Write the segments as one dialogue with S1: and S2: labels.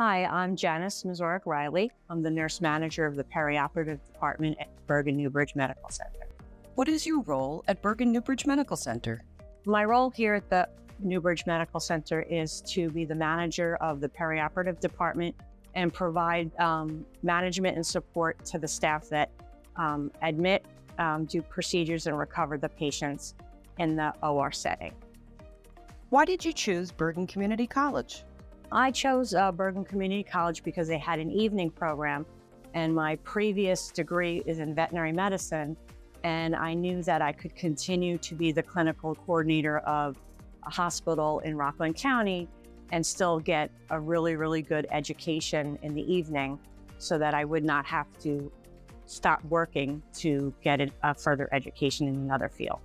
S1: Hi, I'm Janice Mazurek Reilly. I'm the nurse manager of the perioperative department at Bergen New Bridge Medical Center.
S2: What is your role at Bergen New Bridge Medical Center?
S1: My role here at the New Bridge Medical Center is to be the manager of the perioperative department and provide um, management and support to the staff that um, admit, um, do procedures, and recover the patients in the OR setting.
S2: Why did you choose Bergen Community College?
S1: I chose uh, Bergen Community College because they had an evening program, and my previous degree is in veterinary medicine. And I knew that I could continue to be the clinical coordinator of a hospital in Rockland County and still get a really, really good education in the evening so that I would not have to stop working to get a further education in another field.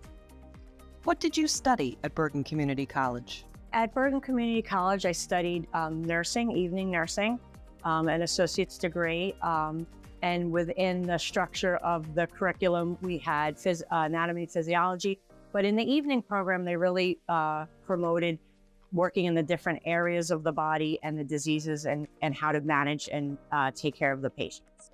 S2: What did you study at Bergen Community College?
S1: At Bergen Community College, I studied um, nursing, evening nursing, um, an associate's degree. Um, and within the structure of the curriculum, we had phys- uh, anatomy, physiology. But in the evening program, they really uh, promoted working in the different areas of the body and the diseases and, and how to manage and uh, take care of the patients.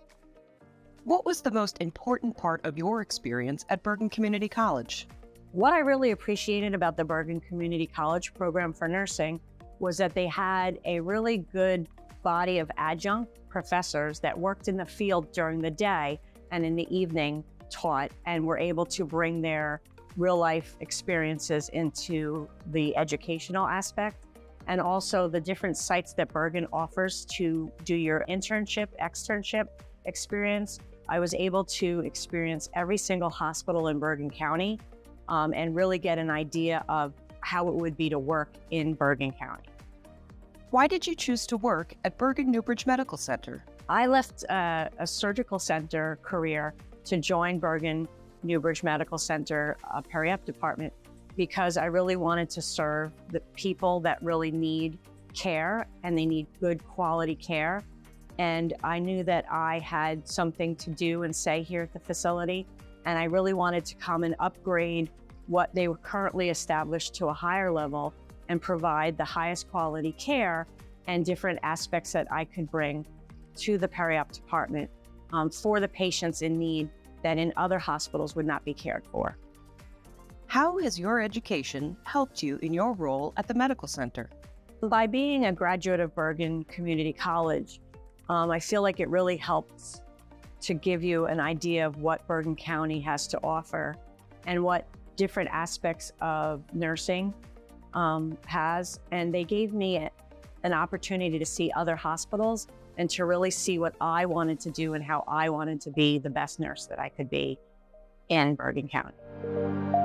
S2: What was the most important part of your experience at Bergen Community College?
S1: What I really appreciated about the Bergen Community College program for nursing was that they had a really good body of adjunct professors that worked in the field during the day and in the evening taught and were able to bring their real life experiences into the educational aspect and also the different sites that Bergen offers to do your internship, externship experience. I was able to experience every single hospital in Bergen County um, and really get an idea of how it would be to work in Bergen County.
S2: Why did you choose to work at Bergen New Bridge Medical Center?
S1: I left uh, a surgical center career to join Bergen New Bridge Medical Center uh, Periop department because I really wanted to serve the people that really need care and they need good quality care. And I knew that I had something to do and say here at the facility. And I really wanted to come and upgrade what they were currently established to a higher level and provide the highest quality care and different aspects that I could bring to the periop department um, for the patients in need that in other hospitals would not be cared for.
S2: How has your education helped you in your role at the medical center?
S1: By being a graduate of Bergen Community College, um, I feel like it really helps to give you an idea of what Bergen County has to offer and what different aspects of nursing um, has. And they gave me a, an opportunity to see other hospitals and to really see what I wanted to do and how I wanted to be the best nurse that I could be in Bergen County.